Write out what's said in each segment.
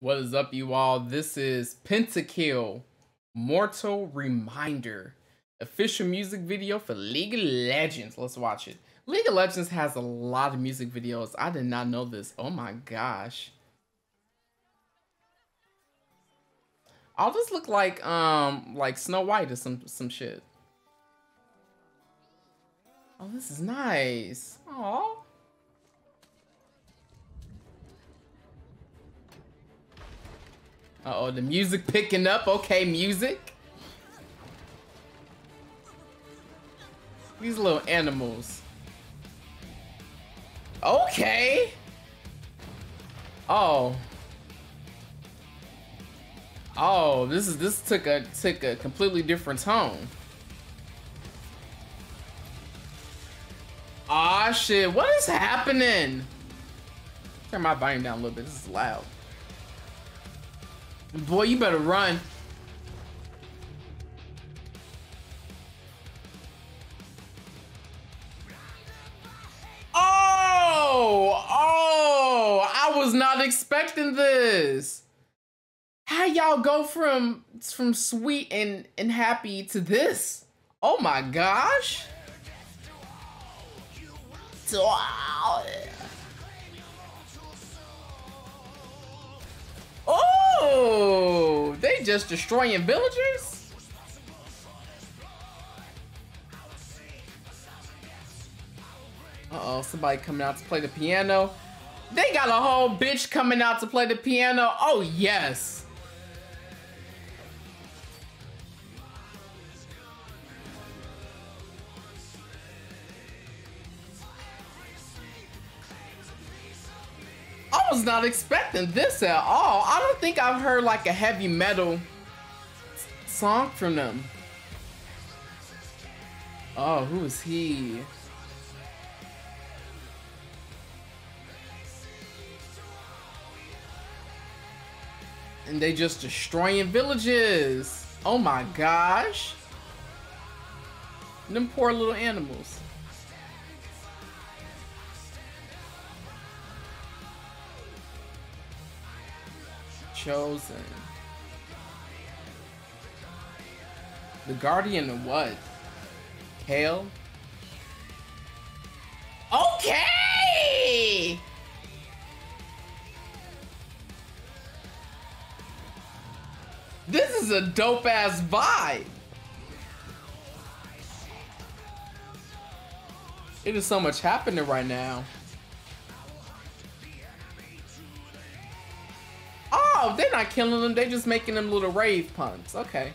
What is up, you all? This is Pentakill Mortal Reminder official music video for League of Legends. Let's watch it. League of Legends has a lot of music videos. I did not know this. Oh my gosh. All this look like um like Snow White or some some shit. Oh, this is nice. Oh. Uh oh, the music picking up. Okay, music. These little animals. Okay. Oh. Oh, this is this took a took a completely different tone. Ah shit, what is happening? Turn my volume down a little bit. This is loud. Boy, you better run. Oh, oh, I was not expecting this. How y'all go from from sweet and and happy to this? Oh my gosh. Oh, they just destroying villagers? Uh-oh, somebody coming out to play the piano. They got a whole bitch coming out to play the piano. Oh, yes. I was not expecting this at all. I don't think I've heard like a heavy metal song from them. Oh, who is he? And they just destroying villages. Oh my gosh. Them poor little animals. Chosen. The Guardian of what? Kayle? Okay! This is a dope ass vibe. It is so much happening right now. Oh, they're not killing them. They're just making them little rave puns. Okay.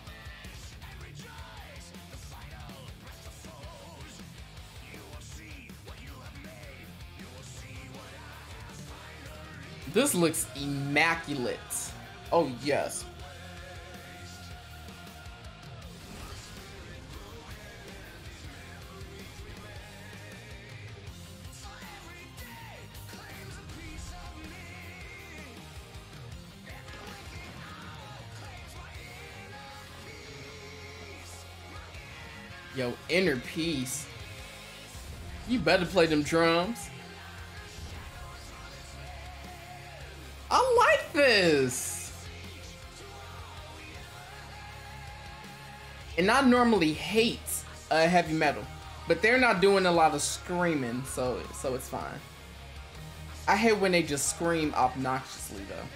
This looks immaculate. Oh, yes. Yo, inner peace. You better play them drums. I like this. And I normally hate uh, heavy metal, but they're not doing a lot of screaming, so so it's fine. I hate when they just scream obnoxiously though.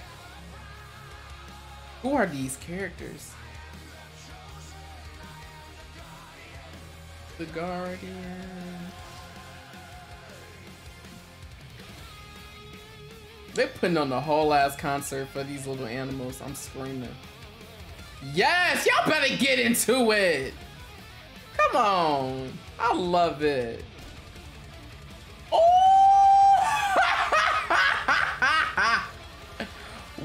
Who are these characters? The Guardian. They're putting on the whole ass concert for these little animals. I'm screaming. Yes, y'all better get into it. Come on. I love it. Oh!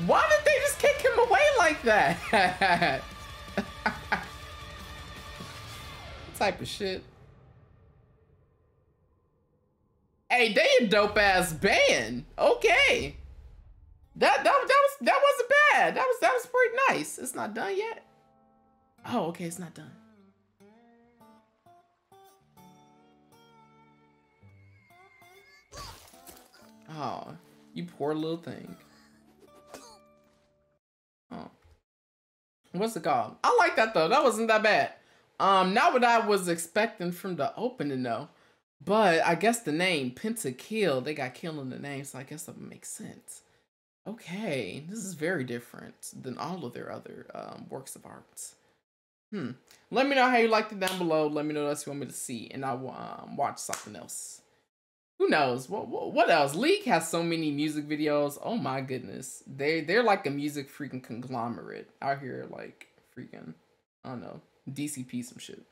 Why did they just kick him away like that? type of shit. Hey, they a dope ass band. Okay. That that that was that wasn't bad. That was that was pretty nice. It's not done yet. Oh, okay, it's not done. Oh, you poor little thing. Oh. What's it called? I like that though. That wasn't that bad. Um, not what I was expecting from the opening though. But I guess the name Pentakill, they got kill in the name, so I guess that makes sense. Okay, this is very different than all of their other um, works of art. Hmm. Let me know how you liked it down below. Let me know what else you want me to see, and I'll um, watch something else. Who knows? What, what, what else? League has so many music videos. Oh my goodness. They, they're like a music freaking conglomerate out here, like freaking, I don't know, DCP some shit.